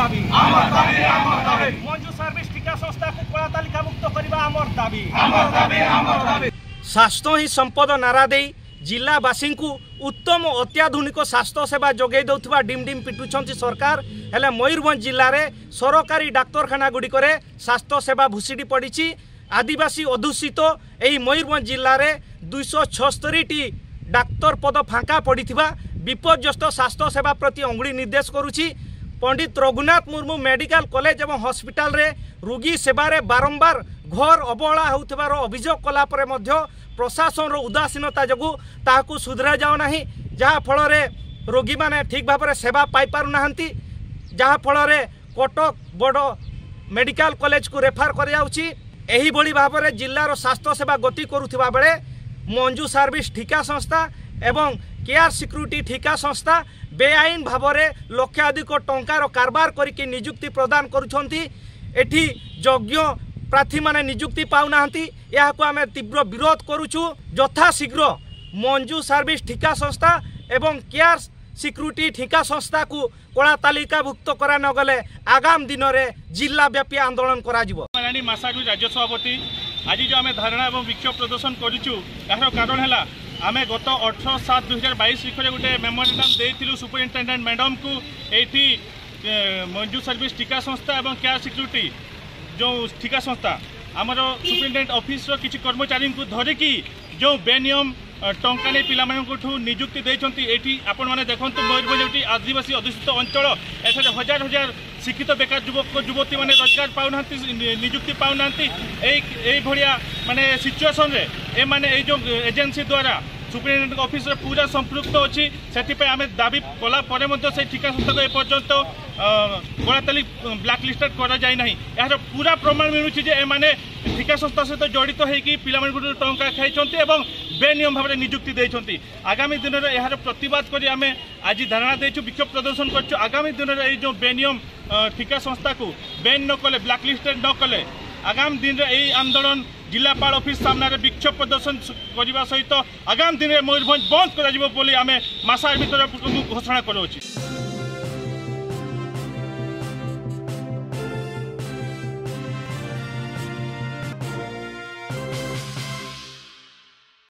দাবি আমার দাবি আমার দাবি মঞ্জু সার্ভিস ঠিকা সংস্থাকে কলা তালিকাভুক্ত করা আমার দাবি আমার দাবি আমার দাবি স্বাস্থ্য হি সম্পদ নারা দেই জিলাবাসী উত্তম অত্যাধুনিক স্বাস্থ্য সেবা যোগাই দেওয়া ডিমডিম পিটুছেন সরকার হলে ময়ূরভঞ্জ জেলার সরকারি ডাক্তারখানা গুড়িকরে স্বাস্থ্য সেবা ভুষুড়ি পড়ছে আদিবাসী অধ্যুষিত এই ময়ূরভঞ্জ জেলার দুইশো ছস্তরিটি ডাক্তার পদ ফাঁকা পড়ি বিপর্যস্ত স্বাস্থ্য সেবা প্রতি অঙ্গুড়ি নির্দেশ করুছি ପଣ୍ଡିତ ରଘୁନାଥ ମୁର୍ମୁ ମେଡ଼ିକାଲ କଲେଜ ଏବଂ ହସ୍ପିଟାଲରେ ରୋଗୀ ସେବାରେ ବାରମ୍ବାର ଘୋର ଅବହେଳା ହେଉଥିବାର ଅଭିଯୋଗ କଲାପରେ ମଧ୍ୟ ପ୍ରଶାସନର ଉଦାସୀନତା ଯୋଗୁଁ ତାହାକୁ ସୁଧରାଯାଉନାହିଁ ଯାହାଫଳରେ ରୋଗୀମାନେ ଠିକ୍ ଭାବରେ ସେବା ପାଇପାରୁନାହାନ୍ତି ଯାହାଫଳରେ କଟକ ବଡ଼ ମେଡ଼ିକାଲ କଲେଜକୁ ରେଫର କରାଯାଉଛି ଏହିଭଳି ଭାବରେ ଜିଲ୍ଲାର ସ୍ୱାସ୍ଥ୍ୟ ସେବା ଗତି କରୁଥିବା ବେଳେ ମଞ୍ଜୁ ସର୍ଭିସ ଠିକା ସଂସ୍ଥା এবং কেয়ার সিক্ୟୁରିଟି ঠিକା ସଂସ୍ଥା ବେଆଇନ ଭାବରେ ଲକ୍ଷାଧିକ ଟଙ୍କାର କାରବାର କରିକି ନିଯୁକ୍ତି ପ୍ରଦାନ କରୁଛନ୍ତି ଏଠି ଯଜ୍ଞ ପ୍ରାର୍ଥୀମାନେ ନିଯୁକ୍ତି ପାଉନାହାନ୍ତି ଏହାକୁ ଆମେ ତୀବ୍ର ବିରୋଧ କରୁଛୁ ଯଥାଶୀଘ୍ର ମଞ୍ଜୁ ସର୍ଭିସ ଠିକା ସଂସ୍ଥା ଏବଂ କେୟାର ସିକ୍ୟୁରିଟି ଠିକା ସଂସ୍ଥାକୁ କଳା ତାଲିକାଭୁକ୍ତ କରାନଗଲେ ଆଗାମ ଦିନରେ ଜିଲ୍ଲାବ୍ୟାପୀ ଆନ୍ଦୋଳନ କରାଯିବ ମାସାଗୁ ରାଜ୍ୟ ସଭାପତି ଆଜି ଯେଉଁ ଆମେ ଧାରଣା ଏବଂ ବିକ୍ଷୋଭ ପ୍ରଦର୍ଶନ କରିଛୁ ଏହାର କାରଣ ହେଲା আমি গত অঠর সাত দুই হাজার বাইশ তারিখে গোটে মেমোরিয়াম দিয়েছিলু সুপরিনটেডেন্ট কু এইটি মঞ্জু সার্ভিস ঠিকা সংস্থা এবং কেয়ার সিকুরিটি যে ঠিকা সংস্থা আমার সুপরিনটেডেন্ট অফিসর কিছু কর্মচারী ধরিকি যে বেনিয়ম টঙ্কা নেই মানুষ নিযুক্তি দিয়েছেন এটি আপনার দেখুন ময়ূরভঞ্জ আদিবাসী অধ্যুষিত অঞ্চল এখানে হাজার হাজার শিক্ষিত বেକାର ଯୁବକ ଯୁବତୀମାନେ ରୋଜଗାର ପାଉନାହାନ୍ତି ନିଯୁକ୍ତି ପାଉନାହାନ୍ତି ଏଇ ଏଇଭଳିଆ ମାନେ ସିଚୁଏସନ୍ରେ ଏମାନେ ଏଇ ଯେଉଁ ଏଜେନ୍ସି ଦ୍ୱାରା ସୁପ୍ରିଟେଣ୍ଡେଣ୍ଟଙ୍କ ଅଫିସରେ ପୁରା ସମ୍ପୃକ୍ତ ଅଛି ସେଥିପାଇଁ ଆମେ ଦାବି କଲା ପରେ ମଧ୍ୟ ସେଇ ଠିକା ସଂସ୍ଥାକୁ ଏପର୍ଯ୍ୟନ୍ତ କଳାତାଲି ବ୍ଲାକ୍ ଲିଷ୍ଟେଡ୍ କରାଯାଇ ନାହିଁ ଏହାର ପୁରା ପ୍ରମାଣ ମିଳୁଛି ଯେ ଏମାନେ ଠିକା ସଂସ୍ଥା ସହିତ ଜଡ଼ିତ ହୋଇକି ପିଲାମାନଙ୍କୁ ଟଙ୍କା ଖାଇଛନ୍ତି ଏବଂ বেনিয়ম ভাবে নিযুক্তি দিয়েছেন আগামী দিনের এর প্রতবাদ করে আমি আজ ধারণা দিয়েছি বিক্ষোভ প্রদর্শন করছু আগামী দিনের এই যে বেনিয়ম ঠিকা সংস্থা বেন নকলে ব্ল্যাকলিস্টেড নকলে আগামী দিনের এই আন্দোলন জেলাপাল অফিস সামনে বিক্ষোভ প্রদর্শন করা সহ আগামী দিনে ময়ূরভঞ্জ বন্ধ করা বলে আমি মাসা ভিতরে ঘোষণা করছি